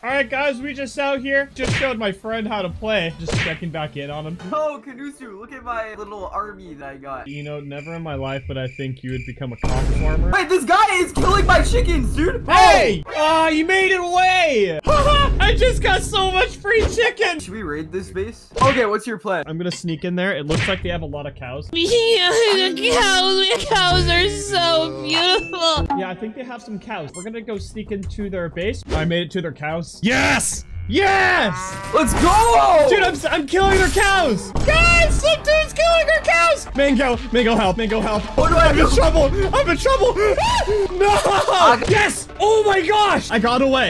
Alright guys, we just out here. Just showed my friend how to play. Just checking back in on him. Oh, Konusu, look at my little army that I got. You know, never in my life would I think you would become a cock farmer. Wait, this guy is killing my chickens, dude. Hey! Oh, you made it away! I just got so much free chicken! Should we raid this base? Okay, what's your plan? I'm gonna sneak in there. It looks like they have a lot of cows. Yeah, the cows, the cows are so beautiful. Yeah, I think they have some cows. We're gonna go sneak into their base. I made it to their cows. Yes! Yes! Let's go! Dude, I'm, I'm killing their cows! Guys, some dude's killing our cows! Mango, Mango, help, Mango, help. What do I I'm in trouble! I'm in trouble! no! Yes! Oh my gosh! I got away.